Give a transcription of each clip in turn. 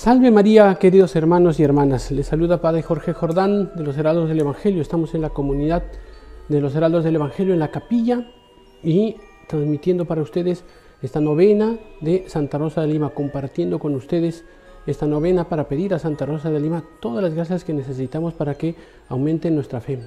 Salve María, queridos hermanos y hermanas. Les saluda Padre Jorge Jordán de los Heraldos del Evangelio. Estamos en la comunidad de los Heraldos del Evangelio en la capilla y transmitiendo para ustedes esta novena de Santa Rosa de Lima, compartiendo con ustedes esta novena para pedir a Santa Rosa de Lima todas las gracias que necesitamos para que aumente nuestra fe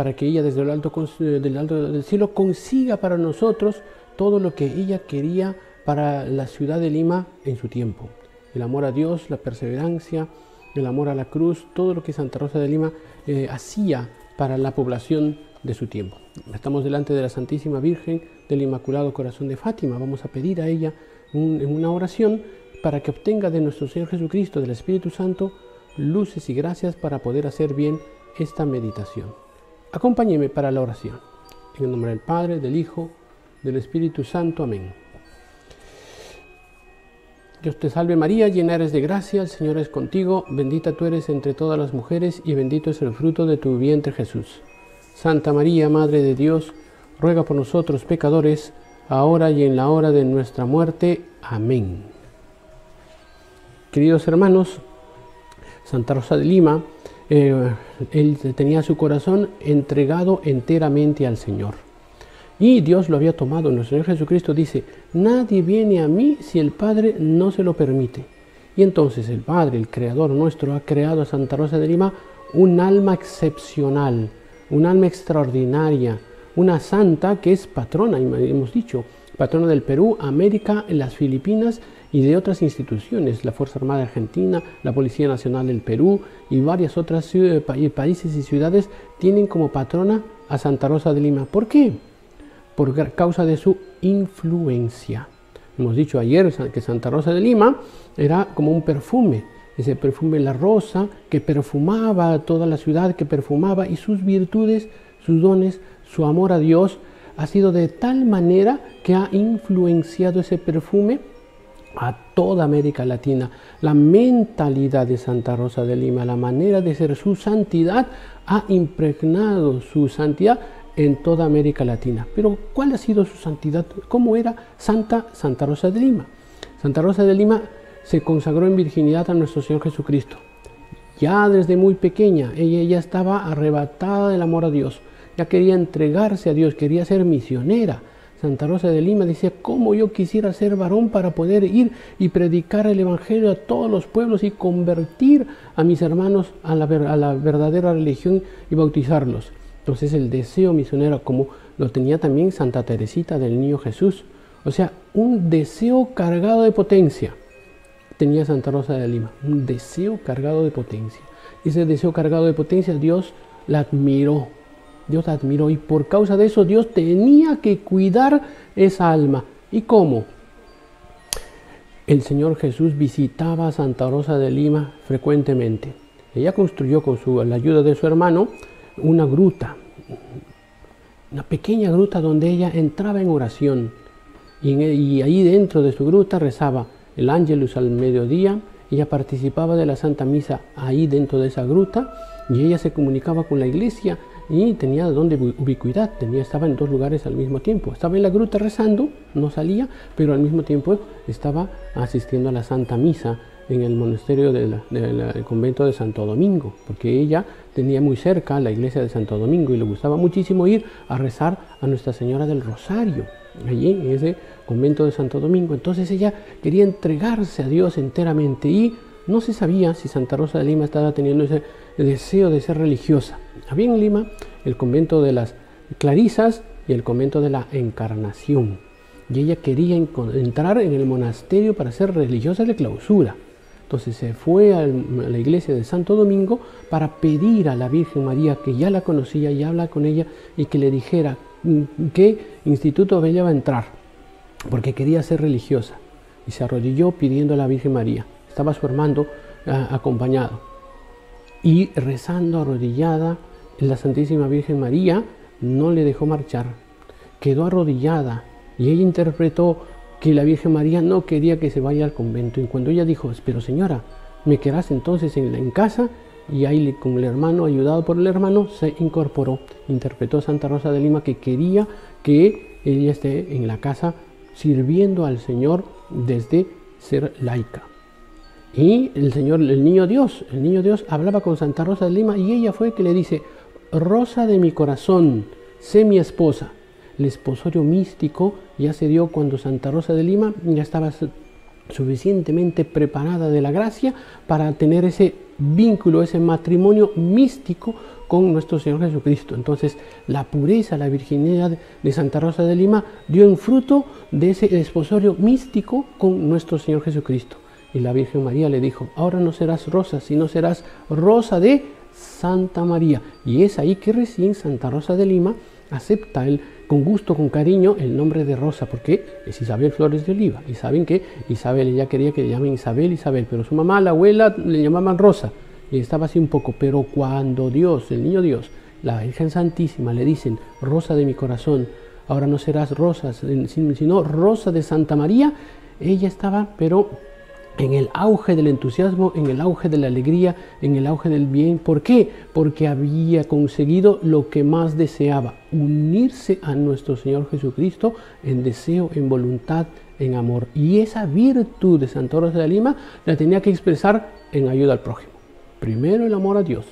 para que ella desde el alto, del alto del cielo consiga para nosotros todo lo que ella quería para la ciudad de Lima en su tiempo. El amor a Dios, la perseverancia, el amor a la cruz, todo lo que Santa Rosa de Lima eh, hacía para la población de su tiempo. Estamos delante de la Santísima Virgen del Inmaculado Corazón de Fátima. Vamos a pedir a ella en una oración para que obtenga de nuestro Señor Jesucristo, del Espíritu Santo, luces y gracias para poder hacer bien esta meditación. Acompáñeme para la oración. En el nombre del Padre, del Hijo, del Espíritu Santo. Amén. Dios te salve María, llena eres de gracia, el Señor es contigo, bendita tú eres entre todas las mujeres y bendito es el fruto de tu vientre Jesús. Santa María, Madre de Dios, ruega por nosotros pecadores, ahora y en la hora de nuestra muerte. Amén. Queridos hermanos, Santa Rosa de Lima, eh, él tenía su corazón entregado enteramente al Señor. Y Dios lo había tomado. Nuestro Señor Jesucristo dice, nadie viene a mí si el Padre no se lo permite. Y entonces el Padre, el Creador nuestro, ha creado a Santa Rosa de Lima un alma excepcional, un alma extraordinaria, una santa que es patrona, hemos dicho, patrona del Perú, América, las Filipinas y de otras instituciones, la Fuerza Armada Argentina, la Policía Nacional del Perú y varias otras países y ciudades tienen como patrona a Santa Rosa de Lima. ¿Por qué? por causa de su influencia. Hemos dicho ayer que Santa Rosa de Lima era como un perfume, ese perfume la rosa que perfumaba toda la ciudad, que perfumaba y sus virtudes, sus dones, su amor a Dios ha sido de tal manera que ha influenciado ese perfume a toda América Latina. La mentalidad de Santa Rosa de Lima, la manera de ser su santidad, ha impregnado su santidad en toda América Latina. Pero ¿cuál ha sido su santidad? ¿Cómo era Santa Santa Rosa de Lima? Santa Rosa de Lima se consagró en virginidad a nuestro Señor Jesucristo. Ya desde muy pequeña ella ya estaba arrebatada del amor a Dios. Ya quería entregarse a Dios, quería ser misionera. Santa Rosa de Lima decía, ¿cómo yo quisiera ser varón para poder ir y predicar el Evangelio a todos los pueblos y convertir a mis hermanos a la, verdadera religión y bautizarlos? Entonces el deseo misionero, como lo tenía también Santa Teresita del Niño Jesús, o sea, un deseo cargado de potencia, tenía Santa Rosa de Lima, un deseo cargado de potencia. Ese deseo cargado de potencia Dios la admiró, Dios admiró y por causa de eso Dios tenía que cuidar esa alma. ¿Y cómo? El Señor Jesús visitaba Santa Rosa de Lima frecuentemente. Ella construyó con su, la ayuda de su hermano una gruta, una pequeña gruta donde ella entraba en oración y, y ahí dentro de su gruta rezaba el ángelus al mediodía, ella participaba de la Santa Misa ahí dentro de esa gruta y ella se comunicaba con la iglesia y tenía donde ubicuidad, tenía, estaba en dos lugares al mismo tiempo. Estaba en la gruta rezando, no salía, pero al mismo tiempo estaba asistiendo a la Santa Misa en el monasterio del convento de Santo Domingo, porque ella tenía muy cerca la iglesia de Santo Domingo y le gustaba muchísimo ir a rezar a Nuestra Señora del Rosario, allí en ese convento de Santo Domingo. Entonces ella quería entregarse a Dios enteramente y no se sabía si Santa Rosa de Lima estaba teniendo ese deseo de ser religiosa. Había en Lima el convento de las Clarisas y el convento de la Encarnación. Y ella quería entrar en el monasterio para ser religiosa de clausura. Entonces se fue a la iglesia de Santo Domingo para pedir a la Virgen María, que ya la conocía y habla con ella, y que le dijera qué instituto ella va a entrar, porque quería ser religiosa. Y se arrodilló pidiendo a la Virgen María. Estaba su hermano acompañado. Y rezando arrodillada, la Santísima Virgen María no le dejó marchar. Quedó arrodillada y ella interpretó que la Virgen María no quería que se vaya al convento. Y cuando ella dijo, pero señora, ¿me quedarás entonces en, en casa? Y ahí con el hermano, ayudado por el hermano, se incorporó. Interpretó Santa Rosa de Lima que quería que ella esté en la casa sirviendo al Señor desde ser laica. Y el Señor, el niño Dios, el niño Dios hablaba con Santa Rosa de Lima y ella fue que le dice, Rosa de mi corazón, sé mi esposa. El esposorio místico ya se dio cuando Santa Rosa de Lima ya estaba suficientemente preparada de la gracia para tener ese vínculo, ese matrimonio místico con nuestro Señor Jesucristo. Entonces, la pureza, la virginidad de Santa Rosa de Lima dio en fruto de ese desposorio místico con nuestro Señor Jesucristo. Y la Virgen María le dijo, ahora no serás rosa, sino serás rosa de Santa María. Y es ahí que recién Santa Rosa de Lima acepta el, con gusto, con cariño, el nombre de Rosa, porque es Isabel Flores de Oliva. Y saben que Isabel, ella quería que le llamen Isabel, Isabel, pero su mamá, la abuela, le llamaban Rosa. Y estaba así un poco, pero cuando Dios, el niño Dios, la Virgen Santísima le dicen, Rosa de mi corazón, ahora no serás Rosa, sino Rosa de Santa María, ella estaba, pero en el auge del entusiasmo, en el auge de la alegría, en el auge del bien. ¿Por qué? Porque había conseguido lo que más deseaba, unirse a nuestro Señor Jesucristo en deseo, en voluntad, en amor. Y esa virtud de Santa Rosa de Lima la tenía que expresar en ayuda al prójimo. Primero el amor a Dios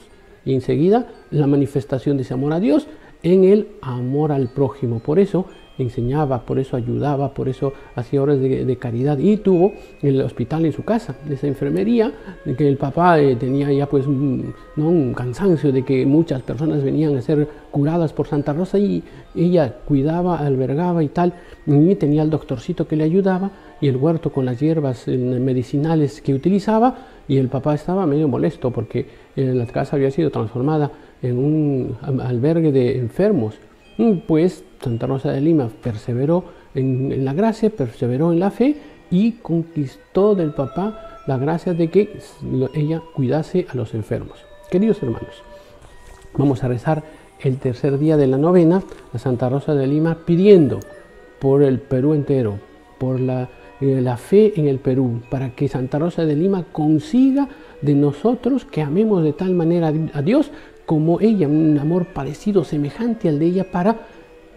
y enseguida la manifestación de ese amor a Dios en el amor al prójimo. Por eso enseñaba, por eso ayudaba, por eso hacía obras de, caridad y tuvo el hospital en su casa, esa enfermería, que el papá eh, tenía ya pues un, ¿no? un cansancio de que muchas personas venían a ser curadas por Santa Rosa y ella cuidaba, albergaba y tal, y tenía el doctorcito que le ayudaba y el huerto con las hierbas eh, medicinales que utilizaba y el papá estaba medio molesto porque eh, la casa había sido transformada en un albergue de enfermos. Pues Santa Rosa de Lima perseveró en, la gracia, perseveró en la fe y conquistó del papá la gracia de que ella cuidase a los enfermos. Queridos hermanos, vamos a rezar el tercer día de la novena a Santa Rosa de Lima pidiendo por el Perú entero, por la, eh, la fe en el Perú, para que Santa Rosa de Lima consiga de nosotros que amemos de tal manera a Dios como ella, un amor parecido, semejante al de ella, para,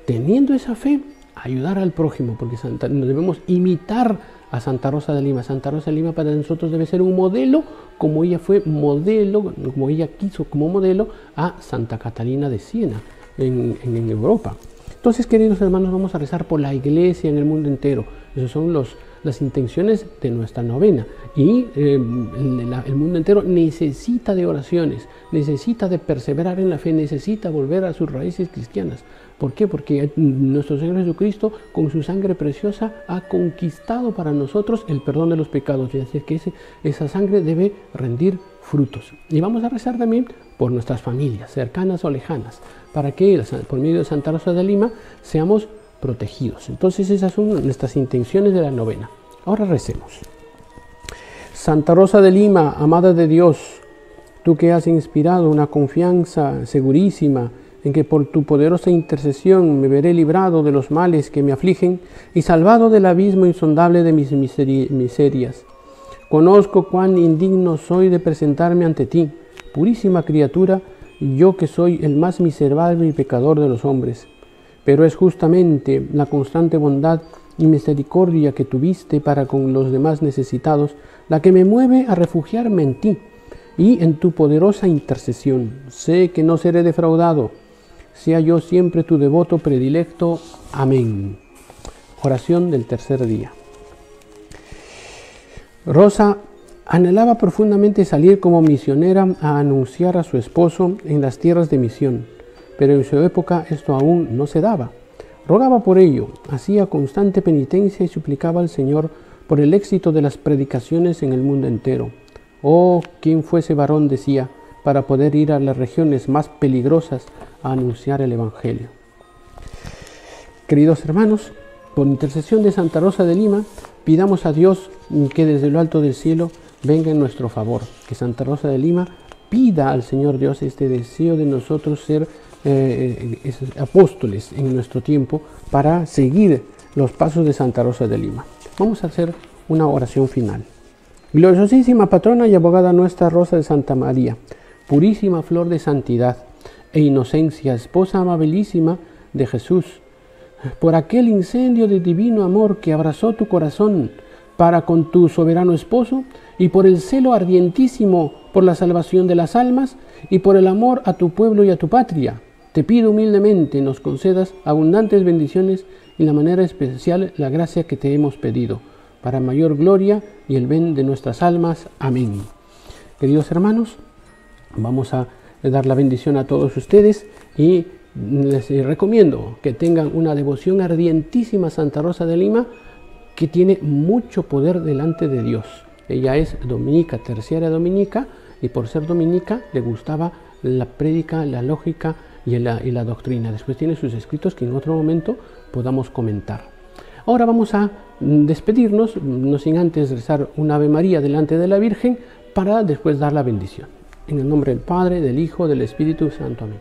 teniendo esa fe, ayudar al prójimo, porque Santa, debemos imitar a Santa Rosa de Lima. Santa Rosa de Lima para nosotros debe ser un modelo, como ella fue modelo, como ella quiso como modelo a Santa Catalina de Siena en, en Europa. Entonces, queridos hermanos, vamos a rezar por la iglesia en el mundo entero. Esos son los, las intenciones de nuestra novena. Y eh, el, mundo entero necesita de oraciones, necesita de perseverar en la fe, necesita volver a sus raíces cristianas. ¿Por qué? Porque nuestro Señor Jesucristo con su sangre preciosa ha conquistado para nosotros el perdón de los pecados. Y así es que esa sangre debe rendir frutos. Y vamos a rezar también por nuestras familias, cercanas o lejanas, para que por medio de Santa Rosa de Lima seamos protegidos. Entonces esas son nuestras intenciones de la novena. Ahora recemos. Santa Rosa de Lima, amada de Dios, tú que has inspirado una confianza segurísima en que por tu poderosa intercesión me veré librado de los males que me afligen y salvado del abismo insondable de mis miserias. Conozco cuán indigno soy de presentarme ante ti, purísima criatura, yo que soy el más miserable y pecador de los hombres pero es justamente la constante bondad y misericordia que tuviste para con los demás necesitados la que me mueve a refugiarme en ti y en tu poderosa intercesión. Sé que no seré defraudado, sea yo siempre tu devoto predilecto. Amén. Oración del tercer día. Rosa anhelaba profundamente salir como misionera a anunciar a su esposo en las tierras de misión pero en su época esto aún no se daba. Rogaba por ello, hacía constante penitencia y suplicaba al Señor por el éxito de las predicaciones en el mundo entero. Oh, quien fuese varón, decía, para poder ir a las regiones más peligrosas a anunciar el Evangelio. Queridos hermanos, por intercesión de Santa Rosa de Lima, pidamos a Dios que desde lo alto del cielo venga en nuestro favor, que Santa Rosa de Lima pida al Señor Dios este deseo de nosotros ser eh, eh apóstoles en nuestro tiempo para seguir los pasos de Santa Rosa de Lima. Vamos a hacer una oración final. Gloriosísima patrona y abogada nuestra Rosa de Santa María, purísima flor de santidad e inocencia, esposa amabilísima de Jesús, por aquel incendio de divino amor que abrazó tu corazón, para con tu soberano esposo, y por el celo ardientísimo por la salvación de las almas, y por el amor a tu pueblo y a tu patria. Te pido humildemente nos concedas abundantes bendiciones y la manera especial la gracia que te hemos pedido, para mayor gloria y el bien de nuestras almas. Amén. Queridos hermanos, vamos a dar la bendición a todos ustedes y les recomiendo que tengan una devoción ardientísima a Santa Rosa de Lima que tiene mucho poder delante de Dios. Ella es dominica, terciaria dominica, y por ser dominica le gustaba la prédica, la lógica y la, la doctrina. Después tiene sus escritos que en otro momento podamos comentar. Ahora vamos a despedirnos, no sin antes rezar un Ave María delante de la Virgen para después dar la bendición. En el nombre del Padre, del Hijo, del Espíritu Santo. Amén.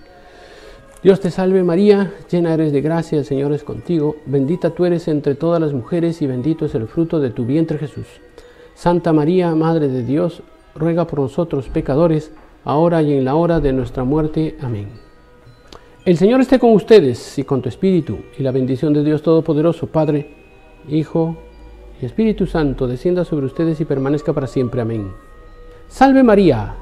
Dios te salve María, llena eres de gracia, el Señor es contigo, bendita tú eres entre todas las mujeres y bendito es el fruto de tu vientre Jesús. Santa María, Madre de Dios, ruega por nosotros pecadores, ahora y en la hora de nuestra muerte. Amén. El Señor esté con ustedes y con tu espíritu, y la bendición de Dios Todopoderoso, Padre, Hijo y Espíritu Santo, descienda sobre ustedes y permanezca para siempre. Amén. Salve María